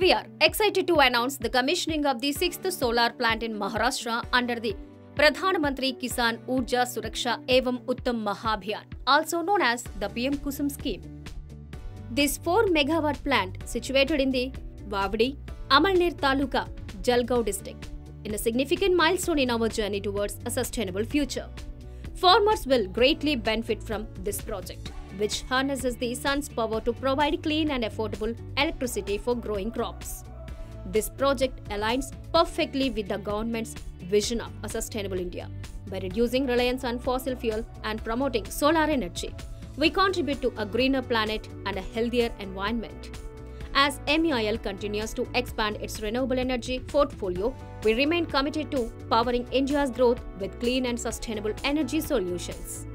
We are excited to announce the commissioning of the sixth solar plant in Maharashtra under the Pradhan Mantri Kisan Urja Suraksha Evam Utthan Mahabhiyan, also known as the PM Kusum scheme. This 4 megawatt plant situated in the Vavdi, Amalner Taluka, Jalgaon district, in a significant milestone in our journey towards a sustainable future. Farmers will greatly benefit from this project, which harnesses the sun's power to provide clean and affordable electricity for growing crops. This project aligns perfectly with the government's vision of a sustainable India. By reducing reliance on fossil fuel and promoting solar energy, we contribute to a greener planet and a healthier environment. As MEIL continues to expand its renewable energy portfolio, we remain committed to powering India's growth with clean and sustainable energy solutions.